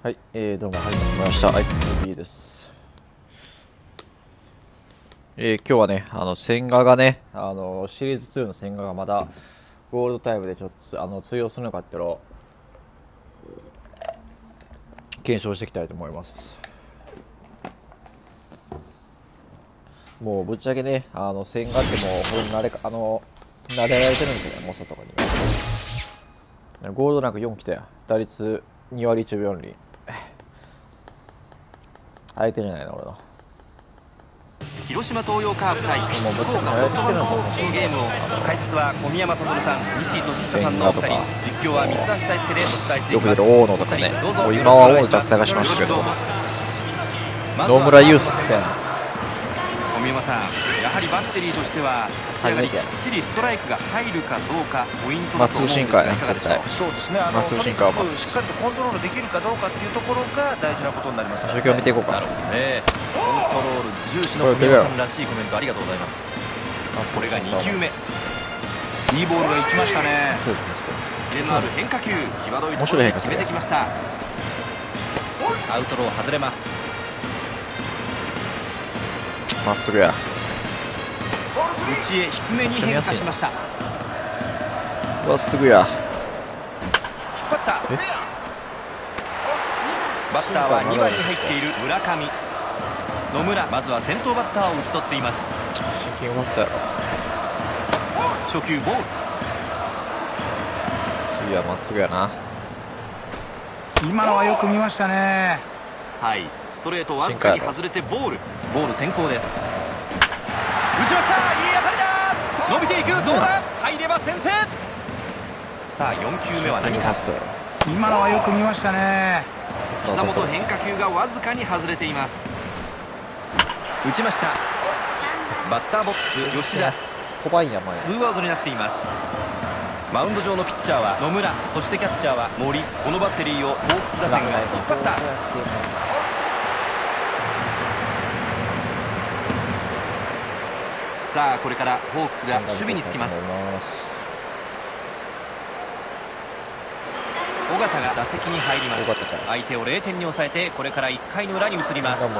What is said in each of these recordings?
はい、えー、どうも始まりました。IPB です。えー、今日はね、あの、千賀がね、あの、シリーズ2の千賀がまだゴールドタイムでちょっとあの通用するのかっていうのを検証していきたいと思います。もうぶっちゃけね、あの、千賀ってもう、ほん慣れか、あの、慣れられてるんですよね、猛者とかに。ゴールドなんか4来たよ。打率2割1分4厘。相手じゃないの俺の。広島東洋カープ対福岡ソフトバンクホークスのゲームを解説は小宮山悟さん西俊久さんのお二人。実況は三橋大輔でお伝えしていきます。よく出る大野とかね今は大野着探しましたけど。野村祐介みたいな山さんやはりバッテリーとしては立ち上がりきっちりストライクが入るかどうかポイントだと思うんですがいかがでしょう？そうですね。しっかりとコントロールできるかどうかっていうところが大事なことになります。から、状況を見ていこうか。なるほどね。コントロール重視のさんらしいコメントありがとうございます。これが2球目。いいボールが行きましたね。そうですねキレのある変化球際どいところに決めてきました。アウトロー外れますまっすぐや。内へ低めに変化しました。引っまっすぐや。張った。え？バッターは2番に入っている村上。野村まずは先頭バッターを打ち取っています。初球ボール。次はまっすぐやな。今のはよく見ましたね。はい。ストレートわずかに外れてボール。ボール先行です。打ちました。いい当たりだ。伸びていく。どうだ？入れば先制。さあ4球目は何か？今のはよく見ましたね。膝元変化球がわずかに外れています。打ちました。バッターボックス吉田。飛ばんや前。ツーアウトになっています。マウンド上のピッチャーは野村。そしてキャッチャーは森。このバッテリーをホークス打線が引っ張ったさあこれからホークスが守備につきます。尾形が打席に入ります。相手を0点に抑えてこれから1回の裏に移ります。打った。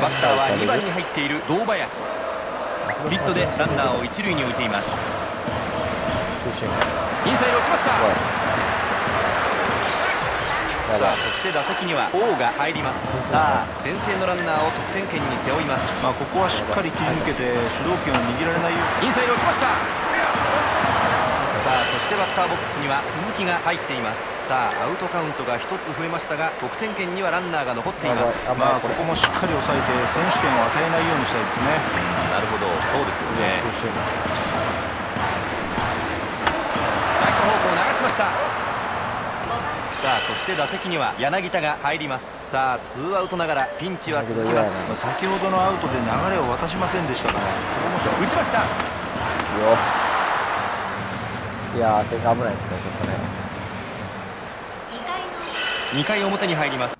バッターは2番に入っている堂林。ヒットでランナーを一塁に置いています。インサイド落ちましたさあそして打席には王が入ります。さあ。先制のランナーを得点圏に背負います。まあここはしっかり切り抜けて主導権を握られないよ。うインサイド落ちました。さあそしてバッターボックスには鈴木が入っています。さあアウトカウントが1つ増えましたが得点圏にはランナーが残っています。まあここもしっかり抑えて選手権を与えないようにしたいですね。なるほど。そうですよね。ライト方向流しましたさあそして打席には柳田が入ります。さあツーアウトながらピンチは続きます。まあ先ほどのアウトで流れを渡しませんでしたから、打ちました。よいやー、それ危ないですね、ちょっとね。2回表に入ります。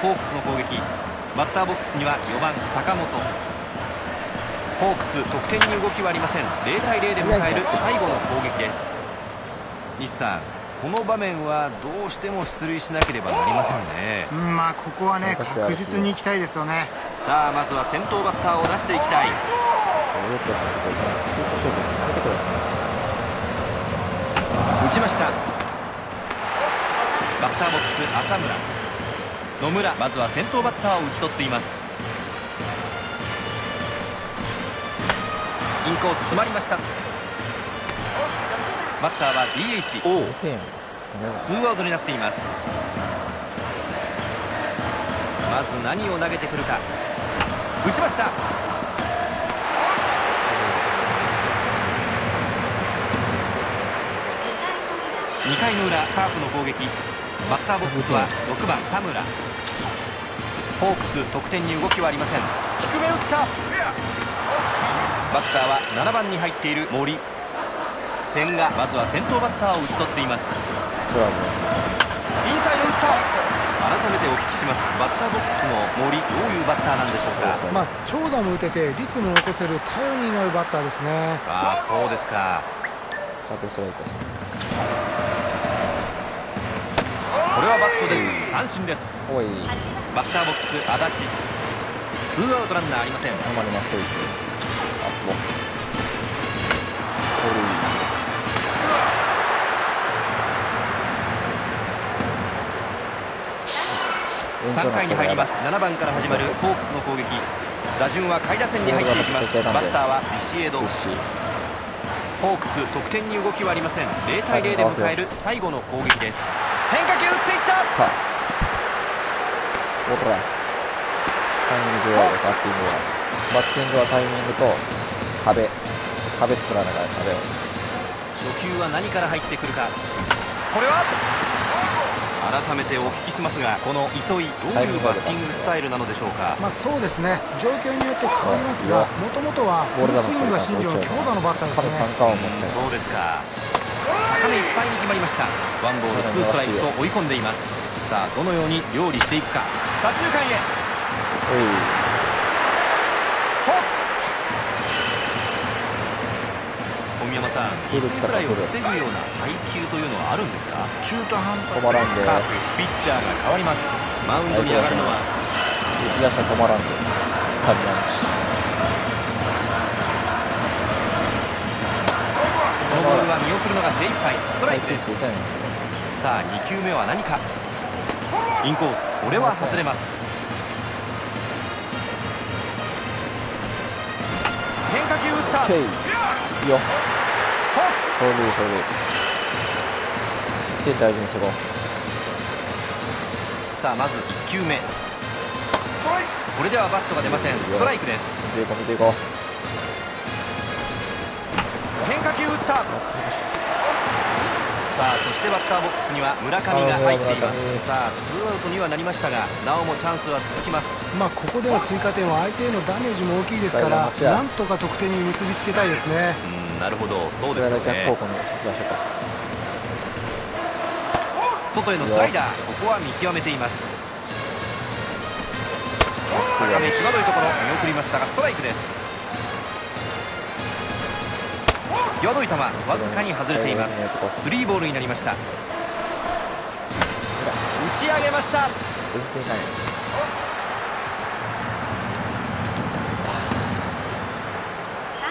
ホークスの攻撃。バッターボックスには4番坂本。ホークス得点に動きはありません。0対0で迎える最後の攻撃です。西さんこの場面はどうしても出塁しなければなりませんね。うんまあここはね確実に行きたいですよね。さあまずは先頭バッターを出していきたい。打ちました。バッターボックス浅村。野村まずは先頭バッターを打ち取っています。インコース詰まりましたバッターは DH 王5点やん。ツーアウトになっています。まず何を投げてくるか。打ちました。2回の裏カープの攻撃。バッターボックスは6番田村。ホークス得点に動きはありません。低め打った。バッターは7番に入っている森千賀まずは先頭バッターを打ち取っています。インサイド打った改めてお聞きします。バッターボックスの森どういうバッターなんでしょうか？そうそうまあ長打も打てて率も残せる頼りになるバッターですね。ああそうですか。ちゃんとストライク。これはバットです三振です。おい。バッターボックス足立。ツーアウトランナーありません。止まりますといってあそこお3回に入ります。7番から始まるホークスの攻撃。打順は下位打線に入っていきます。バッターはビシエド。牛ホークス得点に動きはありません。0対0で迎える最後の攻撃です。変化球打っていった。かほらタイミング重要ですバッティングは。バッティングはタイミングと壁。壁作らなきゃ壁を。初球は何から入ってくるか。これは？改めてお聞きしますがこの糸井どういうバッティングスタイルなのでしょうか？まあそうですね。状況によって変わりますがもともとはフルスイングが新庄の強打のバッターです彼ねそうですか。高めいっぱいに決まりました。ワンボールツーストライクと追い込んでいます。さあどのように料理していくか。左中間へおいホークス小宮山さん犠牲フライを防ぐような配球というのはあるんですか？中途半端止まらんで。カープピッチャーが変わります。マウンドに上がるのは？打ち出したら止まらんで。なんしこのボールは見送るのが精一杯。ストライクです。さあ2球目は何か？インコースこれは外れます。変化球打った。いいよクそれでいいそれでいい1点大事にしていこう。スさあまず1球目。これではバットが出ません。ストライクです。見ていこう見ていこう。変化球打った。さあそしてバッターボックスには村上が入っています。さあツーアウトにはなりましたがなおもチャンスは続きます。まあここでの追加点は相手へのダメージも大きいですからなんとか得点に結びつけたいですね。うんなるほど。そうですね。外へのスライダー。ここは見極めています。高め際どいところ見送りましたがストライクです。際どい球わずかに外れています。スリーボールになりました。打ち上げました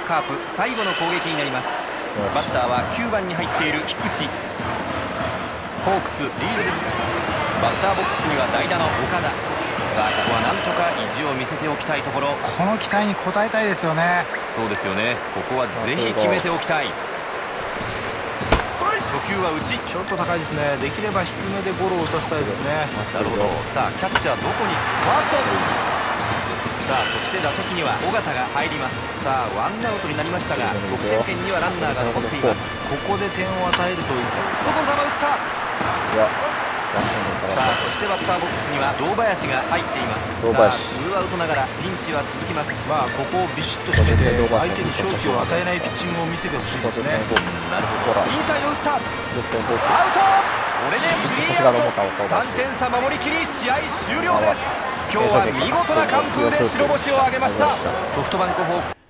カープ最後の攻撃になります。バッターは9番に入っている菊池。ホークスリード。ですバッターボックスには代打の岡田。さあここはなんとか意地を見せておきたいところ。この期待に応えたいですよね。そうですよね。ここはぜひ決めておきたい。初球は打ちちょっと高いですね。できれば低めでゴロを打たせたいですね。なるほど。さあキャッチャーどこに？ファーストさあそして打席には尾形が入ります。さあワンアウトになりましたが得点圏にはランナーが残っています。ここで点を与えるといい外の球打った。さあそしてバッターボックスには堂林が入っています。堂林。さあツーアウトながらピンチは続きます。まあここをビシッと締めて相手に勝機を与えないピッチングを見せてほしいたですね。なるほら。インサイド打った。アウト。これでスリーアウト。3点差守りきり。試合終了です今日は見事な完封で白星を挙げました。ソフトバンクホークス。